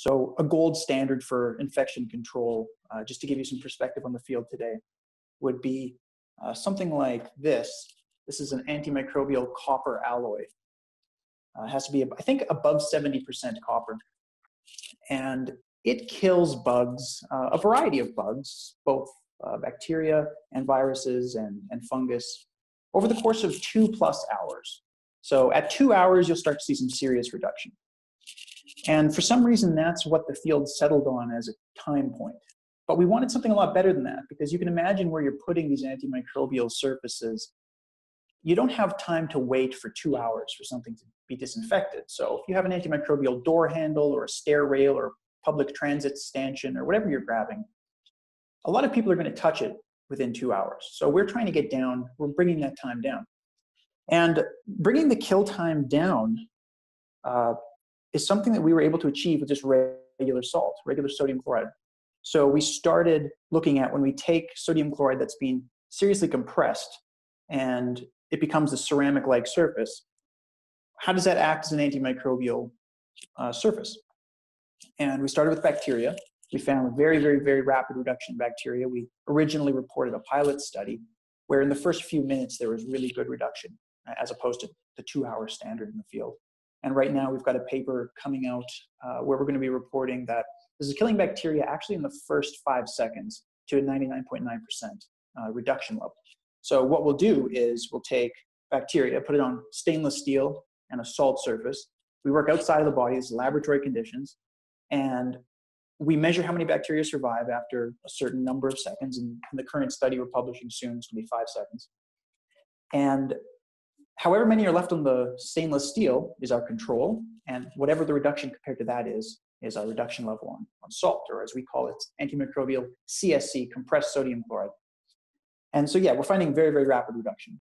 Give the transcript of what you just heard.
So a gold standard for infection control, uh, just to give you some perspective on the field today, would be uh, something like this. This is an antimicrobial copper alloy. Uh, it has to be, I think, above 70% copper. And it kills bugs, uh, a variety of bugs, both uh, bacteria and viruses and, and fungus, over the course of two plus hours. So at two hours, you'll start to see some serious reduction. And for some reason, that's what the field settled on as a time point. But we wanted something a lot better than that because you can imagine where you're putting these antimicrobial surfaces. You don't have time to wait for two hours for something to be disinfected. So if you have an antimicrobial door handle or a stair rail or public transit stanchion or whatever you're grabbing, a lot of people are going to touch it within two hours. So we're trying to get down, we're bringing that time down. And bringing the kill time down uh, is something that we were able to achieve with just regular salt, regular sodium chloride. So we started looking at when we take sodium chloride that's been seriously compressed and it becomes a ceramic like surface, how does that act as an antimicrobial uh, surface? And we started with bacteria. We found a very, very, very rapid reduction in bacteria. We originally reported a pilot study where in the first few minutes there was really good reduction as opposed to the two hour standard in the field. And right now we've got a paper coming out uh, where we're going to be reporting that this is killing bacteria actually in the first five seconds to a 99.9% uh, reduction level. So what we'll do is we'll take bacteria, put it on stainless steel and a salt surface. We work outside of the body, it's laboratory conditions, and we measure how many bacteria survive after a certain number of seconds. And in the current study we're publishing soon, it's going to be five seconds. And however many are left on the stainless steel is our control, and whatever the reduction compared to that is, is our reduction level on, on salt, or as we call it, antimicrobial CSC, compressed sodium chloride. And so, yeah, we're finding very, very rapid reduction.